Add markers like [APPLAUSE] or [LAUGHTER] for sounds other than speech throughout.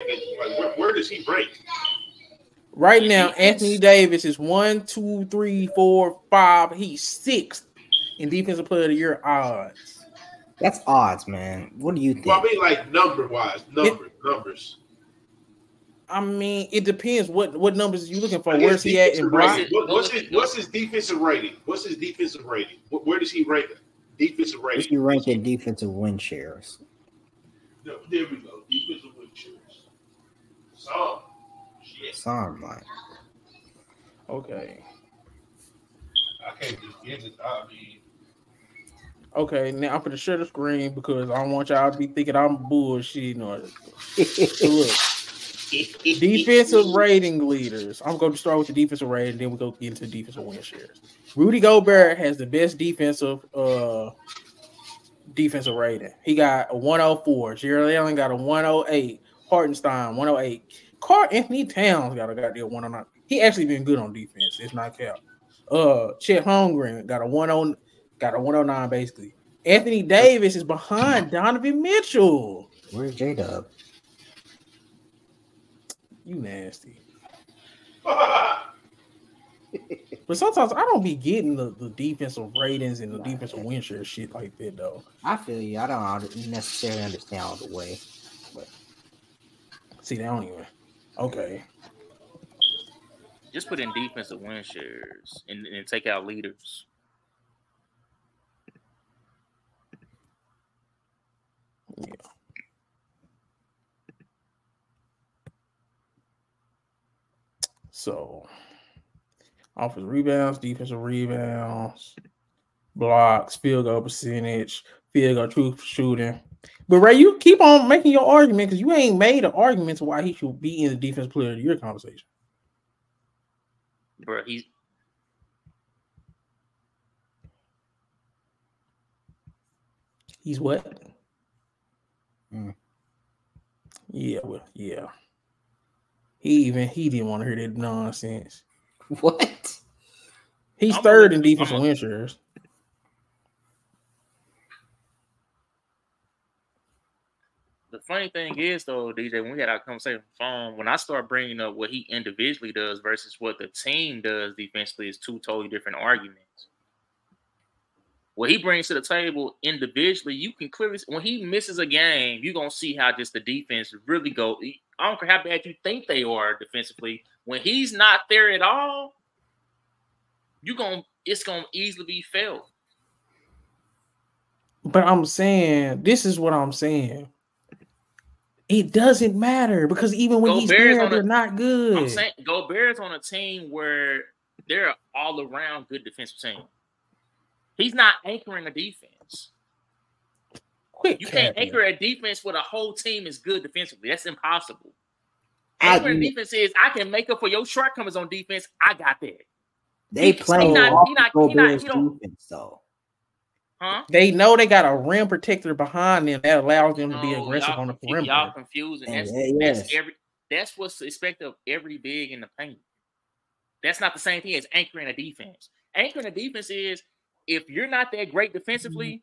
Like, where, where does he rank? Right now, Anthony Davis is one, two, three, four, five. He's sixth in defensive player of the year odds. That's odds, man. What do you think? Well, I mean, like number wise, number numbers. I mean, it depends. What what numbers are you looking for? I Where's he at in defensive Brock? What- what's his what's his defensive rating? What's his defensive rating? Wh- Where does he rank? Defensive What's rating. you rank in defensive win shares? No, there we go. Defensive win shares. So, shit. Sorry, Mike. Okay. I can't just get it. I mean, Okay, now I'm gonna share the screen because I don't want y'all to be thinking I'm bullshitting or [LAUGHS] look. Defensive rating leaders. I'm going to start with the defensive rating, then we go get into defensive win shares. Rudy Gobert has the best defensive uh defensive rating. He got a 104. Jarrett Allen got a 108. Hartenstein 108. Karl-Anthony Towns got a goddamn 109. He actually been good on defense. It's not cap. Uh, Chet Holmgren got a 10 got a 109 basically. Anthony Davis is behind Donovan Mitchell. Where's J Dub? You nasty. [LAUGHS] But sometimes I don't be getting the, the defensive ratings and the defensive win share shit like that though. I feel you. I don't necessarily understand all the way. See, they don't even. Okay. Just put in defensive win shares and, and take out leaders. Yeah. So, offensive rebounds, defensive rebounds, blocks, field goal percentage, field goal truth shooting. But Ray, you keep on making your argument because you ain't made an argument to why he should be in the defense player of the year conversation. Bro, he's He's what? Hmm. Yeah, well, yeah. He even he didn't want to hear that nonsense. [LAUGHS] What? He's I'm third in gonna- defensive I'm win shares. Funny thing is though, DJ, when we had our conversation on phone, when I start bringing up what he individually does versus what the team does defensively is two totally different arguments. What he brings to the table individually, you can clearly when he misses a game, you're gonna see how just the defense really go. I don't care how bad you think they are defensively. When he's not there at all, you're gonna it's gonna easily be felt. But I'm saying this is what I'm saying. It doesn't matter because even when Go he's Bears there, a- they're not good. I'm saying Gobert's on a team where they're all around good defensive team. He's not anchoring a defense. Quit You can't anchor a defense where the whole team is good defensively. That's impossible. I Anchoring do- defense is I can make up for your shortcomings on defense. I got that. They play he not- he not- he not- he don't- defense though. Huh? They know they got a rim protector behind them that allows them to be No, aggressive on the confu- Y'all perimeter. confusing. That's, yeah, that's every that's what's expected of every big in the paint. That's not the same thing as anchoring a defense. Anchoring a defense is if you're not that great defensively,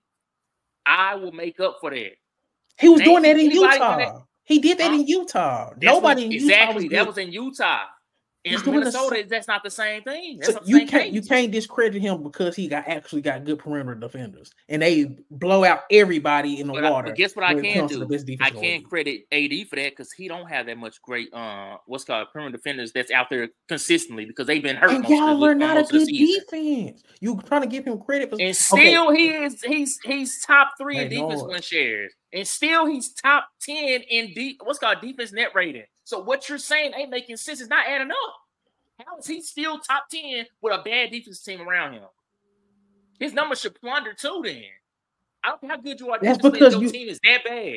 I will make up for that. He was Name doing that in Utah. that- He did that Huh? in Utah. That's Nobody what- in Utah exactly was that was in Utah. In He's doing the that's not the same thing. That's So you same can't thing. you can't discredit him because he got actually got good perimeter defenders and they blow out everybody in the But, I, water. but guess what I can comes to the do? I in can't credit AD for that because he don't have that much great uh what's called perimeter defenders that's out there consistently because they've been hurt. And y'all are not a most of the good defense. You trying to give him credit for And Okay. still, he is he's he's top three in Hey, defense Lord. win shares, and still he's top ten in deep what's called defense net rating. So what you're saying ain't making sense. It's not adding up. How is he still top ten with a bad defense team around him? His numbers should plunder too. Then I don't care how good you are. That's because your you- team is that bad.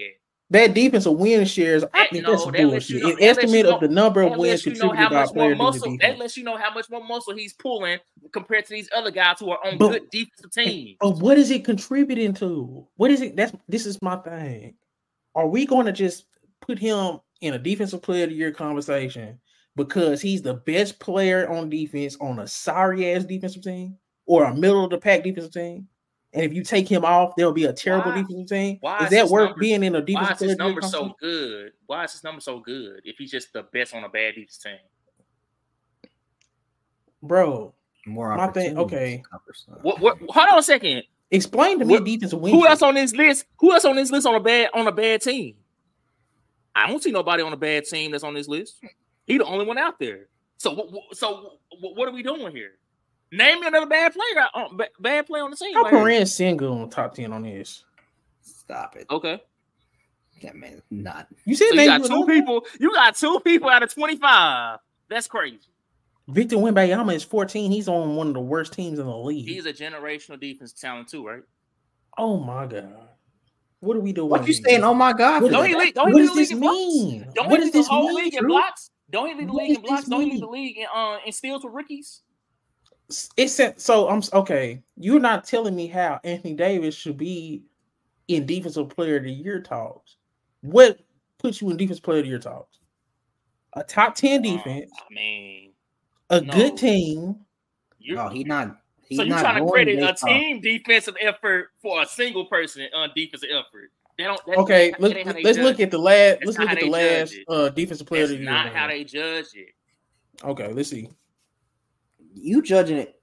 that defensive win shares. I That- think no, that's that bullshit. you know- An estimate of the number of wins you know how much more muscle. That lets you know how much more muscle he's pulling compared to these other guys who are on But- good defensive teams. But what is it contributing to? What is it? That's this is my thing. Are we going to just put him in a defensive player of the year conversation because he's the best player on defense on a sorry ass defensive team or a middle of the pack defensive team? and if you take him off, there'll be a terrible Why- defensive team. why is is that worth number- being in a defensive? Why defensive is his player number so competition? good? Why is his number so good if he's just the best on a bad defense team? bro? More My thing- opportunities okay. to cover some. What? What? Hold on a second. Explain to me What- defensive win. Who else on this list? Who else on this list on a bad on a bad team? I don't see nobody on a bad team that's on this list. He the only one out there. So, wh- wh- so what are we doing here? Name me another bad player, on, uh, bad player on the team. How right here. Alperen Sengun on top ten on this? Stop it. Okay, That man, not. You said so you name got two another? people. You got two people out of twenty-five. That's crazy. Victor Wembanyama is 14. He's on one of the worst teams in the league. He's a generational defense talent too, right? oh my god. What are we doing? What you saying? Oh my God! What, Don't he lead? Don't what he does lead this in blocks? mean? Don't what he does lead the this whole mean? league in Drew? blocks? Don't he lead the What league in does blocks? this Don't he lead the league in uh in steals with rookies? It's said- so. I'm okay. You're not telling me how Anthony Davis should be in defensive player of the year talks. What puts you in defensive player of the year talks? A top 10 Uh, defense, I mean, a no. good team. you're, No, he not. He's so you're trying to going credit a based team defensive effort for a single person on defensive effort. They don't. That, Okay, that, let's that ain't how they let's look at the last. That's Let's look at the last uh, defensive player That's of the year. not how then. they judge it. Okay, let's see. You judging it?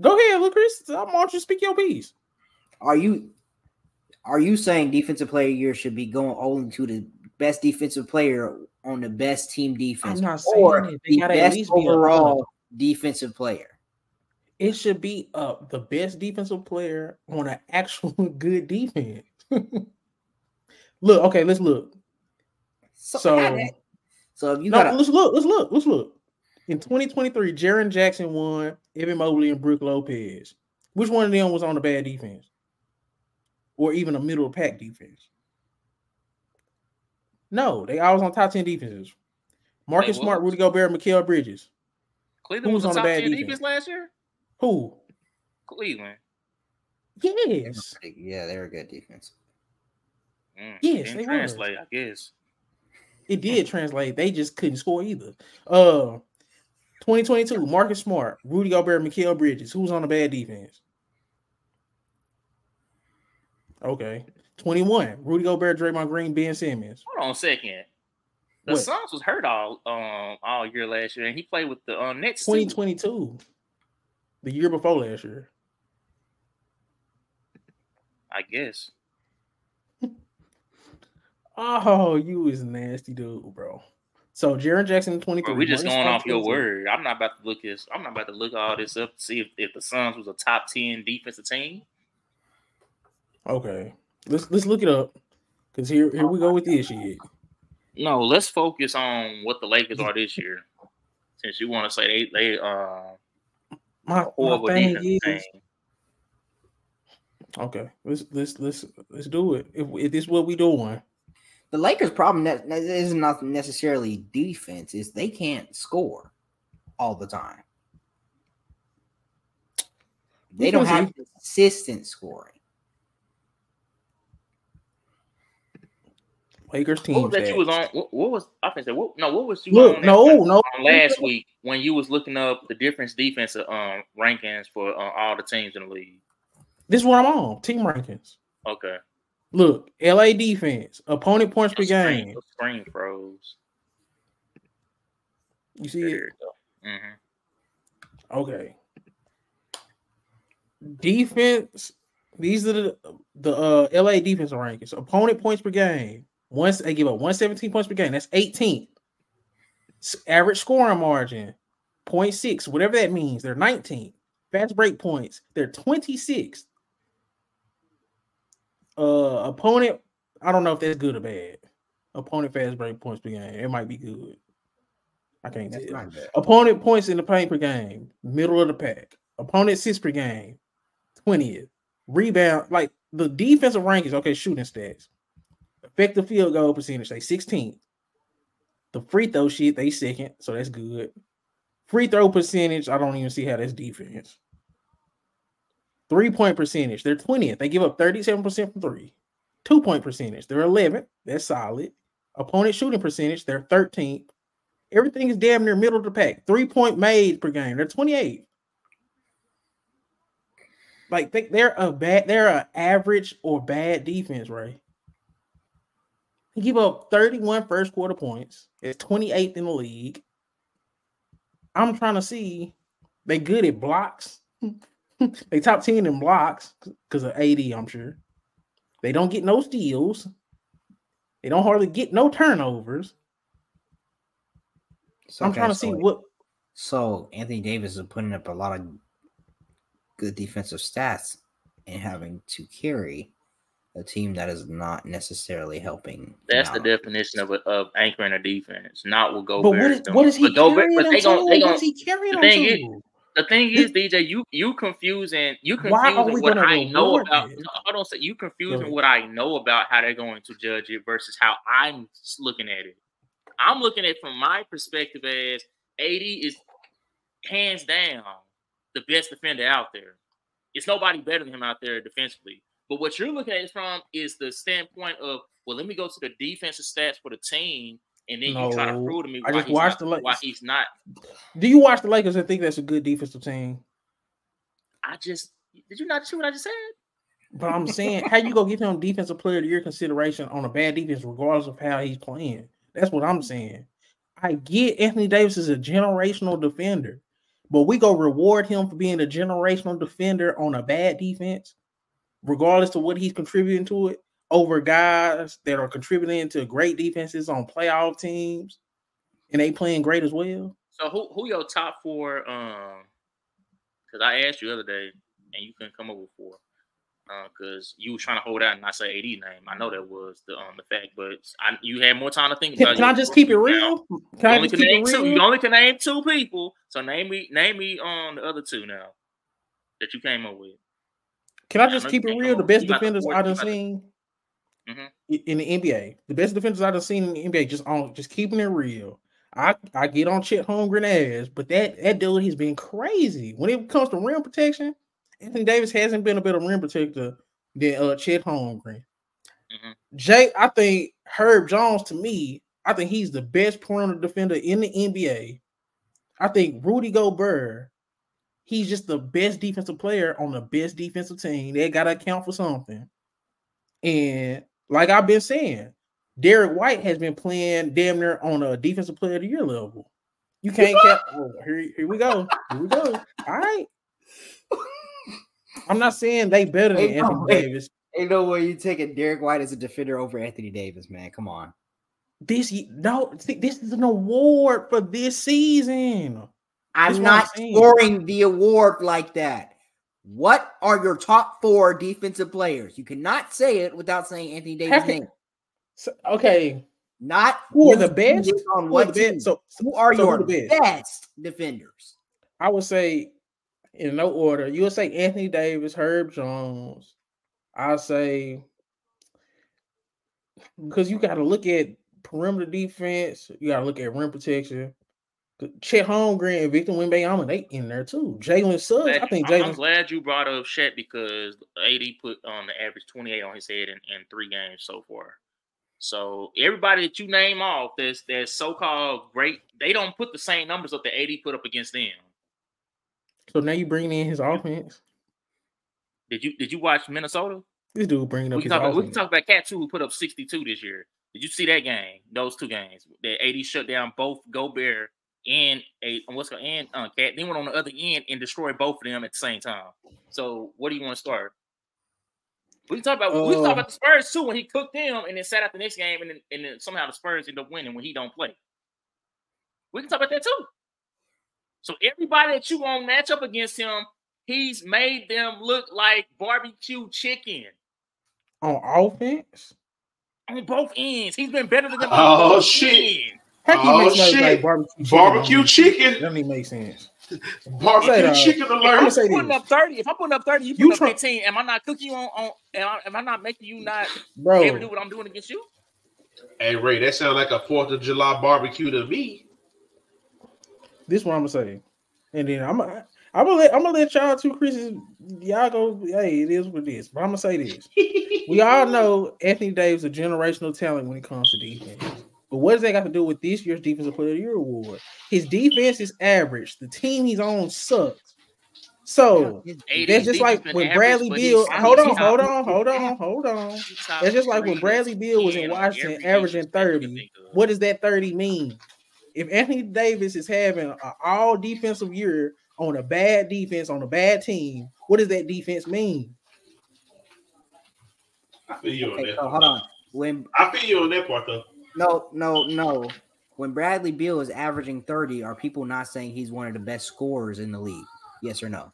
Go ahead, look, Chris. I want you to speak your piece. Are you? Are you saying defensive player year should be going only to the best defensive player on the best team defense, I'm not saying or it. They the gotta at best least be a- overall defensive player? It should be uh the best defensive player on an [LAUGHS] actual good defense. [LAUGHS] look, okay, let's look. So- how that- so if you no, got let's look, let's look, let's look. In 2023, Jaren Jackson won, Evan Mobley and Brook Lopez. Which one of them was on a bad defense? Or even a middle pack defense? No, they always on top 10 defenses. Marcus They Smart, was. Rudy Gobert, Mikal Bridges. Cleveland Who's was on a the top bad ten defense? defense last year. Who? Cleveland. Yes. yeah, they're a good defense. Mm, Yes, they was. translate. I guess. It did translate. They just couldn't score either. Uh 2022, Marcus Smart, Rudy Gobert, Mikal Bridges. Who's on the bad defense? Okay. 21, Rudy Gobert, Draymond Green, Ben Simmons. Hold on a second. The What? Suns was hurt all um all year last year, and he played with the um, Nets. 2022, the year before last year. I guess. [LAUGHS] Oh, you is nasty dude, bro. So Jaren Jackson 23. Bro, we just going off your word. I'm not about to look this. I'm not about to look all this up to see if, if the Suns was a top ten defensive team. Okay. Let's let's look it up. Cause here here we go with this shit. No, let's focus on what the Lakers are this year. Since you want to say they they uh My, horrible my thing is, team. okay, let's let's let's let's do it. If, if this is what we doing, The Lakers' problem ne- ne- is not necessarily defense; is they can't score all the time. They don't have consistent scoring. Lakers team. What was that you stats. was on? What, what was I think? No, what was you Look, on? no, that- no. on last week when you was looking up the difference defensive um rankings for uh, all the teams in the league. This is what I'm on. Team rankings. Okay, Look, LA defense, opponent points per Screen- game. Screen froze. You see There it? you go. Mhm. Okay. Defense. These are the the uh, LA defensive rankings. Opponent points per game. Once they give up 117 points per game. That's 18th. Average scoring margin, 0.6, whatever that means. They're 19th. Fast break points. They're 26th. Uh, opponent. I don't know if that's good or bad. Opponent fast break points per game. It might be good. I can't That's tell. not bad. Opponent points in the paint per game, middle of the pack. Opponent assists per game, 20th. Rebound, like the defensive rankings, okay, shooting stats. Effective field goal percentage, they 16th. The free throw shit, they second, so that's good. Free throw percentage, I don't even see how that's defense. Three point percentage, they're 20th. They give up 37% from three. Two point percentage, they're 11th. That's solid. Opponent shooting percentage, they're 13th. Everything is damn near middle of the pack. Three point made per game. They're 28. like they, they're a bad, they're an average or bad defense, right? He give up 31 first quarter points. It's 28th in the league. I'm trying to see they good at blocks. [LAUGHS] they top 10 in blocks because of AD, I'm sure. They don't get no steals. They don't hardly get no turnovers. So, I'm trying to so- see what So Anthony Davis is putting up a lot of good defensive stats and having to carry a team that is not necessarily helping. That's the definition of a, of anchoring a defense, not what but what is is what is he But Gobert- carrying but them they to? gon' they What gon' is he carrying the thing to? The thing is, DJ, you you confusing you confusing what I know about. No, hold on, a you confusing what I know about how they're going to judge it versus how I'm looking at it. I'm looking at it from my perspective as AD is hands down the best defender out there. It's nobody better than him out there defensively. But what you're looking at it from is the standpoint of, well, let me go to the defensive stats for the team, and then you try to No, prove to me I why, just he's watched not, the why he's not. Do you watch the Lakers and think that's a good defensive team? I just did you not see what I just said? But I'm saying, how you gonna give him defensive player of the year consideration on a bad defense, regardless of how he's playing? That's what I'm saying. I get Anthony Davis is a generational defender, but we go reward him for being a generational defender on a bad defense, regardless of what he's contributing to it, over guys that are contributing to great defenses on playoff teams, and they playing great as well. So who who your top four? Um, because I asked you the other day and you couldn't come up with four. Because you were trying to hold out and not say AD name. I know that was the um the fact, but I, you had more time to think Can, about. can I just keep it real? Can I only just can keep it two. real? You only can name two people. So name me name me on the other two now that you came up with. Can I just keep it real? The best You got the defenders I've done got the- seen Mhm. in the NBA, the best defenders I done seen in the NBA, just on just keeping it real. I I get on Chet Holmgren ass, but that that dude he's been crazy when it comes to rim protection. Anthony Davis hasn't been a better rim protector than uh, Chet Holmgren. Mhm. Jay, I think Herb Jones to me, I think he's the best perimeter defender in the NBA. I think Rudy Gobert, he's just the best defensive player on the best defensive team. They gotta account for something. And like I've been saying, Derrick White has been playing damn near on a defensive player of the year level. You can't cap. Oh, here, here we go. Here we go. [LAUGHS] All right. I'm not saying they better than no, Anthony wait. Davis. Ain't no way you taking Derrick White as a defender over Anthony Davis, man. Come on. This no, this is an award for this season. I'm not scoring the award like that. What are your top four defensive players? You cannot say it without saying Anthony Davis' name. So, okay, Not who are the best? on what team. So, who are so who your the best? best defenders? I would say, in no order, you would say Anthony Davis, Herb Jones. I say mm-hmm. because you got to look at perimeter defense, you got to look at rim protection. Chet Holmgren and Victor Wembanyama, they in there too. Jalen Suggs, I think I'm, I'm glad you brought up Chet because AD put on the average 28 on his head in, in three games so far. So everybody that you name off that's that's so-called great, they don't put the same numbers up that AD put up against them. So now you bring in his offense. Did you did you watch Minnesota? This dude bringing up We can, his talk, we can talk about KAT 2 who put up 62 this year. Did you see that game? Those two games. That AD shut down both Gobert and a what's called and uh, KAT. Then went on the other end and destroyed both of them at the same time. So what do you want to start? We talk about we talk Uh, about the Spurs too when he cooked them and then sat out the next game and then, and then somehow the Spurs end up winning when he don't play. We can talk about that too. So everybody that you want match up against him, he's made them look like barbecue chicken on offense. on both ends. He's been better than them. on Oh, both shit. ends. How can Oh, you make somebody shit. like barbecue chicken? Barbecue on- chicken. Doesn't even make sense. Barbecue Say, uh, chicken If I'm alert. say putting this. up 30, if I'm putting up 30, you You put up try- 15. Am I not cooking you on, on am, I, am I not making you not be able to do what I'm doing against you? Hey Ray, that sounds like a Fourth of July barbecue to me. this is what I'm gonna say. And then I'm gonna I'm gonna let I'm gonna let y'all two Chris's y'all go. Hey, it is what it is. But I'm gonna say this. [LAUGHS] We all know Anthony Davis a generational talent when it comes to defense. But what does that got to do with this year's Defensive Player of the Year award? His defense is average. The team he's on sucks. So AD [LAUGHS] that's just like when Bradley but Beal. Hold on, hold on, hold on, hold on. he's That's just like when Bradley Beal was in Washington, averaging defense that you can 30. What does that 30 mean? If Anthony Davis is having an all defensive year on a bad defense on a bad team, what does that defense mean? I feel you on Okay, that. so hold on. When I feel you on that part though. No, no, no. When Bradley Beal is averaging 30, are people not saying he's one of the best scorers in the league? Yes or no?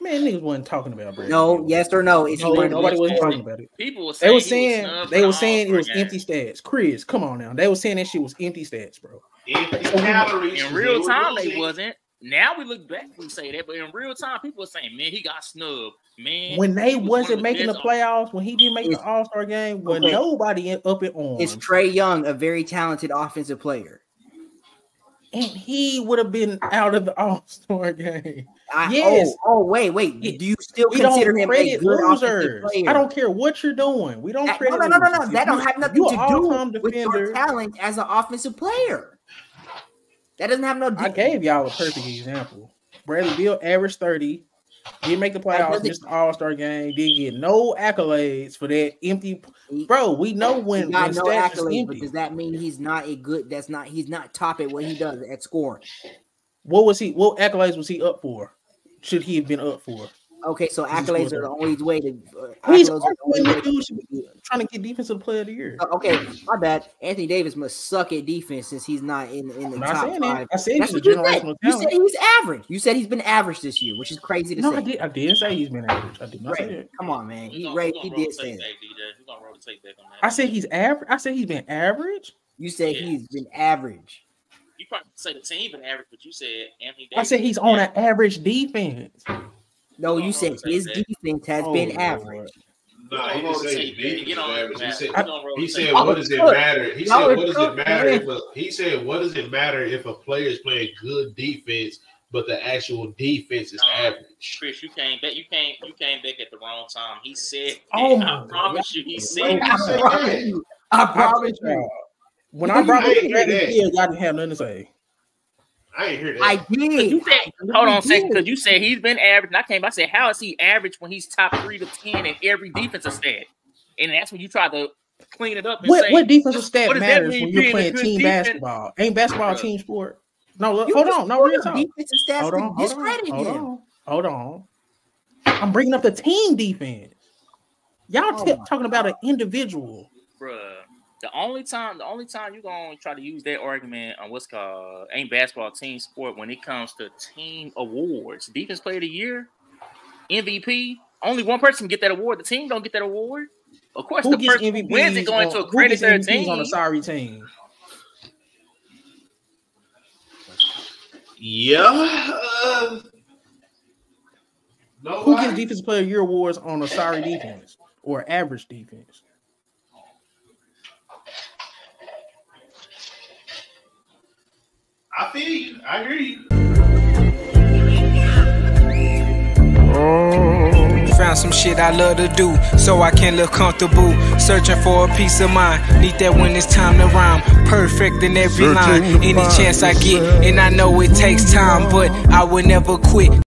Man, niggas wasn't talking about Bradley. No, Beal. yes or no? Is he No, one nobody wasn't talking about it. People were They saying was he saying snubbed they for was saying it was All-Star empty stats. Chris, come on now. They was saying that shit was empty stats, bro. Empty calories. In real time, they wasn't. Now we look back, we say that, but in real time, people are saying, "Man, he got snubbed." Man, When they was wasn't the making the playoffs, when he didn't make the All Star game, when Okay. nobody up and on, Is Trae Young a very talented offensive player? and he would have been out of the All Star game. I, Yes. Oh, oh, wait, wait. Yeah. Do you still We consider him a good offensive losers. player? I don't care what you're doing. We don't That- no, no, no, no, no. That If don't have nothing to do with your talent as an offensive player. That doesn't have no. I gave y'all a perfect example. Bradley Beal averaged 30, didn't make the playoffs, missed the All Star game, didn't get no accolades for that empty. Bro, we know He when, when no accolades, but does that mean he's not a good? That's not. He's not top at what he does at scoring. What was he? What accolades was he up for? Should he have been up for? Okay, so accolades are the only way to. Uh, He's the only way to- dude should be trying to get defensive player of the year. Uh, Okay, my bad. Anthony Davis must suck at defense since he's not in in the I'm top five. that. I said That's he's a what you said. generational You said he's average. You said he's been average this year, which is crazy to No, say. I did. I didn't say he's been average. I did not say that. come on, man. He gonna- Ray, he did say that. back, DJ. We gonna rotate back on that. I said he's average. I said he's been average. You said Yeah. he's been average. You probably say the team been average, but you said Anthony. I said he's on an average defense. No, you said his that. defense has Oh, been Lord. average. Nah, he We gonna didn't say rotate defense Get was on average. He said We he said what does it matter? He said what does it matter if a he said what does it matter if a player is playing good defense but the actual defense is No. average? Chris, you came back. You came. You came back at the wrong time. He said. Oh I my promise you. He said. I promise you. I promise you. When I brought I up ain't hear Bradley that. Beal, I didn't have nothing to say. I ain't hear that. I did. You said, I hold on a second, because you said he's been average. And I came. I said, how is he average when he's top three to ten in every defensive stat? And that's when you try to clean it up. And What say, what defensive stat what does that matters mean when you're playing team defense? basketball? Ain't basketball a team sport? No, look, You hold on, no real talk. Defensive stats Hold to on, hold on, hold him. on, hold on. I'm bringing up the team defense. Y'all Oh t- talking about an individual. bruh. The only time, the only time you gonna try to use that argument on what's called ain't basketball team sport when it comes to team awards, defense player of the year, MVP. Only one person can get that award. The team don't get that award. Of course, Who the gets person who wins it going to who credit their MVPs team. on a sorry team? yeah. Uh, no Who lie. gets defensive player of the year awards on a sorry defense or average defense? I feel you. I hear you. Oh. Found some shit I love to do, so I can look comfortable. Searching for a peace of mind. Need that when it's time to rhyme. Perfect in every line. Any chance I get, and I know it takes time, but I will never quit.